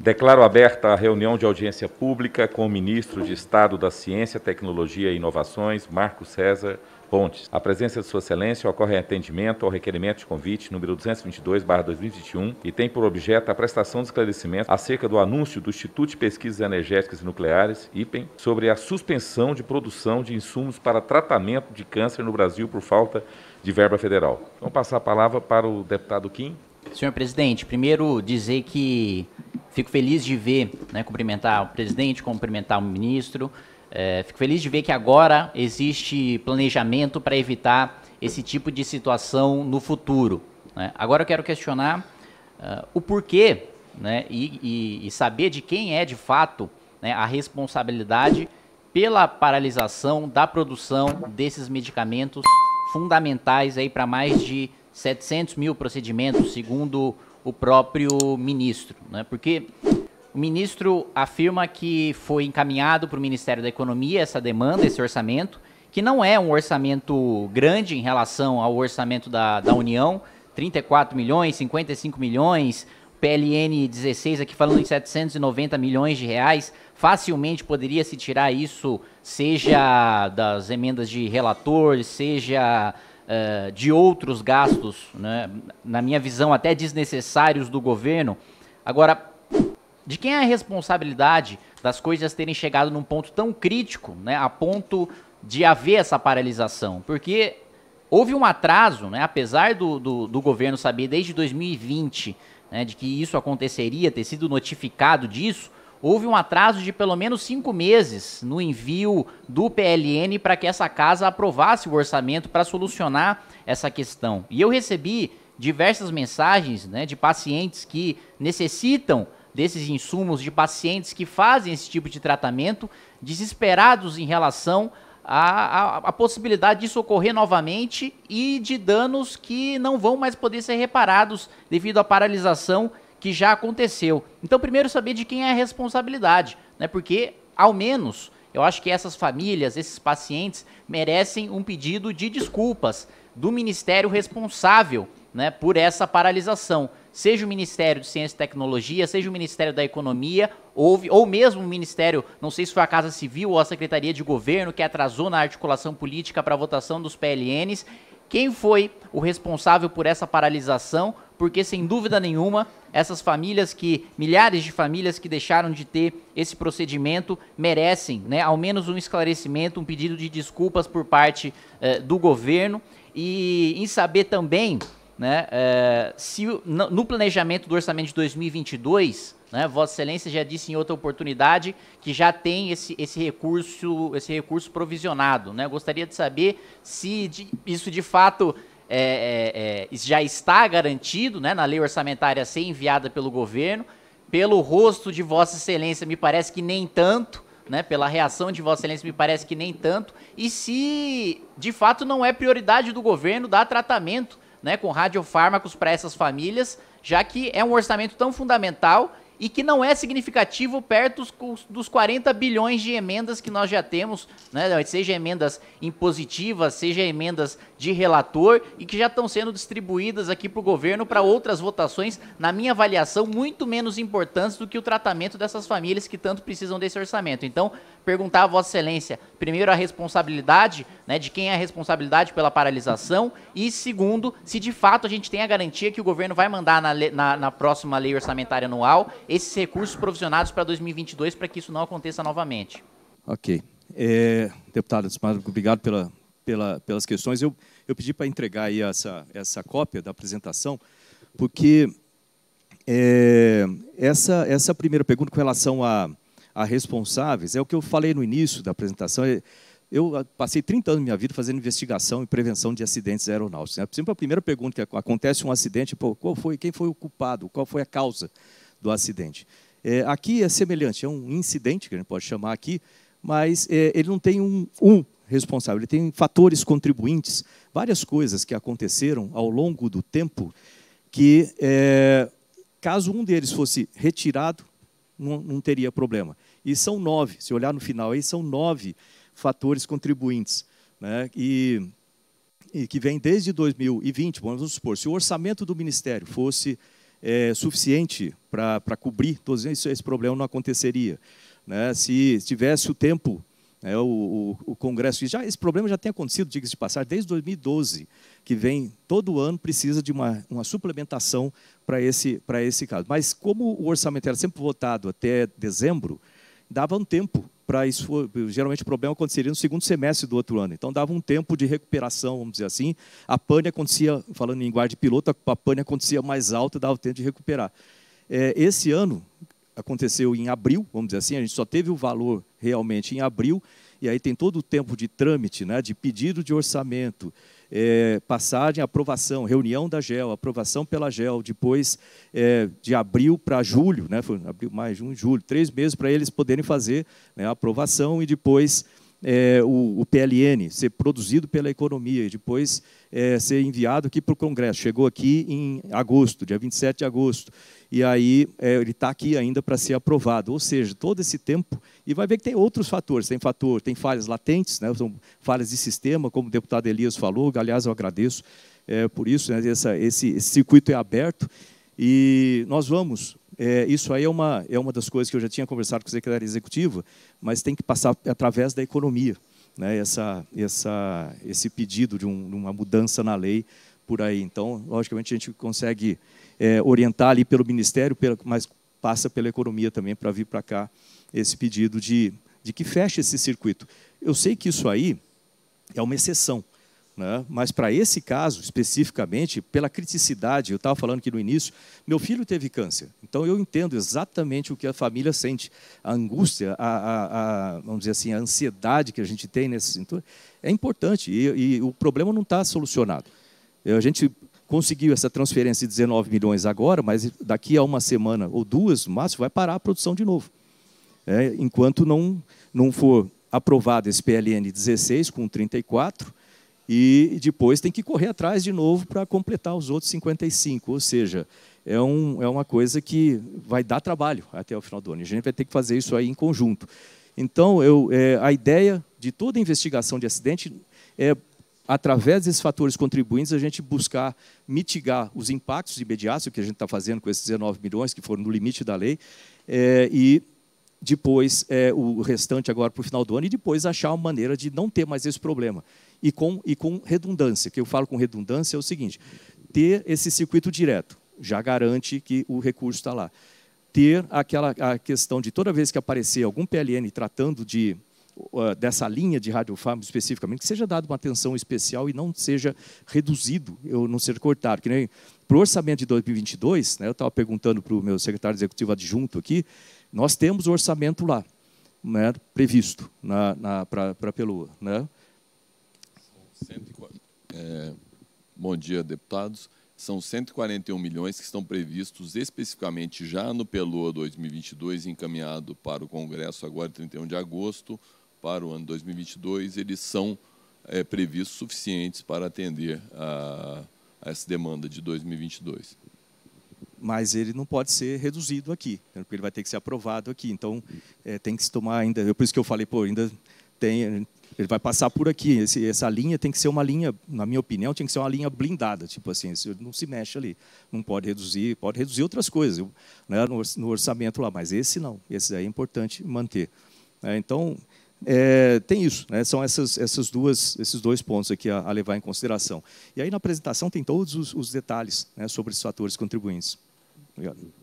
Declaro aberta a reunião de audiência pública com o ministro de Estado da Ciência, Tecnologia e Inovações, Marco César Pontes. A presença de Sua Excelência ocorre em atendimento ao requerimento de convite número 222/2021 e tem por objeto a prestação de esclarecimento acerca do anúncio do Instituto de Pesquisas Energéticas e Nucleares, IPEN, sobre a suspensão de produção de insumos para tratamento de câncer no Brasil por falta de verba federal. Vamos passar a palavra para o deputado Kim. Senhor presidente, primeiro dizer que fico feliz de ver, né, cumprimentar o presidente, cumprimentar o ministro. É, fico feliz de ver que agora existe planejamento para evitar esse tipo de situação no futuro. Né? Agora eu quero questionar uh, o porquê né, e, e, e, saber de quem é de fato né, a responsabilidade pela paralisação da produção desses medicamentos fundamentais para mais de 700 mil procedimentos, segundo o próprio ministro. Né? Porque o ministro afirma que foi encaminhado para o Ministério da Economia essa demanda, esse orçamento, que não é um orçamento grande em relação ao orçamento da, da União, 34 milhões, 55 milhões, PLN 16 aqui falando em 790 milhões de reais, facilmente poderia se tirar isso, seja das emendas de relator, seja uh, de outros gastos, né, na minha visão, até desnecessários do governo. Agora, de quem é a responsabilidade das coisas terem chegado num ponto tão crítico, né, a ponto de haver essa paralisação? Porque houve um atraso, né, apesar do, do, do governo saber desde 2020 né, de que isso aconteceria, ter sido notificado disso, houve um atraso de pelo menos cinco meses no envio do PLN para que essa casa aprovasse o orçamento para solucionar essa questão. E eu recebi diversas mensagens né, de pacientes que necessitam desses insumos, de pacientes que fazem esse tipo de tratamento, desesperados em relação à, à, à possibilidade disso ocorrer novamente e de danos que não vão mais poder ser reparados devido à paralisação que já aconteceu. Então, primeiro saber de quem é a responsabilidade, né? Porque ao menos eu acho que essas famílias, esses pacientes merecem um pedido de desculpas do ministério responsável, né, por essa paralisação. Seja o Ministério de Ciência e Tecnologia, seja o Ministério da Economia, houve, ou mesmo o Ministério, não sei se foi a Casa Civil ou a Secretaria de Governo, que atrasou na articulação política para a votação dos PLNs. Quem foi o responsável por essa paralisação? Porque, sem dúvida nenhuma, essas famílias que, milhares de famílias que deixaram de ter esse procedimento, merecem, né, ao menos um esclarecimento, um pedido de desculpas por parte eh, do governo. E em saber também, né, eh, se no planejamento do orçamento de 2022, né, Vossa Excelência já disse em outra oportunidade que já tem esse, esse recurso esse recurso provisionado. Né? Gostaria de saber se de, isso de fato é, é, é, já está garantido né, na lei orçamentária ser enviada pelo governo. Pelo rosto de Vossa Excelência, me parece que nem tanto. Né, pela reação de Vossa Excelência, me parece que nem tanto. E se de fato não é prioridade do governo dar tratamento né, com radiofármacos para essas famílias, já que é um orçamento tão fundamental e que não é significativo perto dos 40 bilhões de emendas que nós já temos, né? seja emendas impositivas, seja emendas de relator, e que já estão sendo distribuídas aqui para o governo para outras votações, na minha avaliação, muito menos importantes do que o tratamento dessas famílias que tanto precisam desse orçamento. Então, perguntar a Vossa Excelência, primeiro, a responsabilidade, né, de quem é a responsabilidade pela paralisação, e segundo, se de fato a gente tem a garantia que o governo vai mandar na, na, na próxima lei orçamentária anual esses recursos provisionados para 2022 para que isso não aconteça novamente. Ok. É, deputado, obrigado pela, pela, pelas questões. Eu, eu pedi para entregar aí essa, essa cópia da apresentação, porque é, essa, essa primeira pergunta com relação a a responsáveis, é o que eu falei no início da apresentação. É, eu passei 30 anos da minha vida fazendo investigação e prevenção de acidentes aeronáuticos. Né? Sempre a primeira pergunta que acontece um acidente, pô, qual foi, quem foi o culpado, qual foi a causa do acidente? É, aqui é semelhante, é um incidente que a gente pode chamar aqui, mas é, ele não tem um, um responsável, ele tem fatores contribuintes, várias coisas que aconteceram ao longo do tempo que, é, caso um deles fosse retirado, não, não teria problema. E são nove, se olhar no final aí, são nove fatores contribuintes. Né? E, e que vem desde 2020, vamos supor, se o orçamento do Ministério fosse é, suficiente para cobrir todos isso, esse problema não aconteceria. Né? Se tivesse o tempo, né, o, o, o, Congresso, já esse problema já tem acontecido, diga-se de passar, desde 2012, que vem todo ano precisa de uma, uma suplementação para esse, esse caso. Mas como o orçamento era sempre votado até dezembro, dava um tempo para isso. Geralmente o problema aconteceria no segundo semestre do outro ano. Então dava um tempo de recuperação, vamos dizer assim. A pane acontecia, falando em linguagem de piloto, a pane acontecia mais alta, dava tempo de recuperar. É, esse ano aconteceu em abril, vamos dizer assim, a gente só teve o valor realmente em abril, e aí tem todo o tempo de trâmite, né, de pedido de orçamento, é, passagem, aprovação, reunião da GEL, aprovação pela GEL, depois é, de abril para julho, né, foi abril, maio, junho, julho, três meses para eles poderem fazer né, a aprovação e depois é, o, o, PLN ser produzido pela economia e depois é, ser enviado aqui para o Congresso. Chegou aqui em agosto, dia 27 de agosto, e aí é, ele está aqui ainda para ser aprovado. Ou seja, todo esse tempo, e vai ver que tem outros fatores, tem fator, tem falhas latentes, né, são falhas de sistema, como o deputado Elias falou, aliás, eu agradeço é, por isso, né, essa, esse, esse circuito é aberto, e nós vamos é, isso aí é uma, é uma das coisas que eu já tinha conversado com o secretário executivo, mas tem que passar através da economia, né, essa, essa, esse pedido de, um, uma mudança na lei por aí. Então, logicamente, a gente consegue é, orientar ali pelo Ministério, mas passa pela economia também para vir para cá esse pedido de, de que feche esse circuito. Eu sei que isso aí é uma exceção, né? Mas para esse caso, especificamente, pela criticidade, eu estava falando aqui no início, meu filho teve câncer. Então eu entendo exatamente o que a família sente. A angústia, a, a, a vamos dizer assim, a ansiedade que a gente tem nesse sentido é importante. E, e o problema não está solucionado. A gente conseguiu essa transferência de 19 milhões agora, mas daqui a uma semana ou duas, no máximo, vai parar a produção de novo. É, enquanto não, não for aprovado esse PLN 16 com 34, e depois tem que correr atrás de novo para completar os outros 55. Ou seja, é, um, é uma coisa que vai dar trabalho até o final do ano. A gente vai ter que fazer isso aí em conjunto. Então, eu, é, a ideia de toda investigação de acidente é, através desses fatores contribuintes, a gente buscar mitigar os impactos imediatos, o que a gente está fazendo com esses 19 milhões, que foram no limite da lei, é, e depois é, o restante agora para o final do ano, e depois achar uma maneira de não ter mais esse problema e com, e com redundância. que eu falo com redundância é o seguinte: ter esse circuito direto já garante que o recurso está lá. Ter aquela a questão de toda vez que aparecer algum PLN tratando de dessa linha de radiofármaco especificamente, que seja dado uma atenção especial e não seja reduzido, ou não seja cortado. Que nem para o orçamento de 2022, né, eu estava perguntando para o meu secretário executivo adjunto aqui, nós temos o orçamento lá, né, previsto para a Pelua. Né? É, bom dia, deputados. São 141 milhões que estão previstos especificamente já no PELOA 2022, encaminhado para o Congresso agora, 31 de agosto, para o ano 2022. Eles são é, previstos suficientes para atender a, a essa demanda de 2022 mas ele não pode ser reduzido aqui, porque ele vai ter que ser aprovado aqui. Então, é, tem que se tomar ainda. É por isso que eu falei, pô, ainda tem, ele vai passar por aqui. Esse, essa linha tem que ser uma linha, na minha opinião, tem que ser uma linha blindada, tipo assim, não se mexe ali. Não pode reduzir, pode reduzir outras coisas né, no, orçamento lá, mas esse não. Esse aí é importante manter. É, então, é, tem isso, né, são essas, essas duas, esses dois pontos aqui a, a, levar em consideração. E aí na apresentação tem todos os, os detalhes né, sobre esses fatores contribuintes. Obrigado.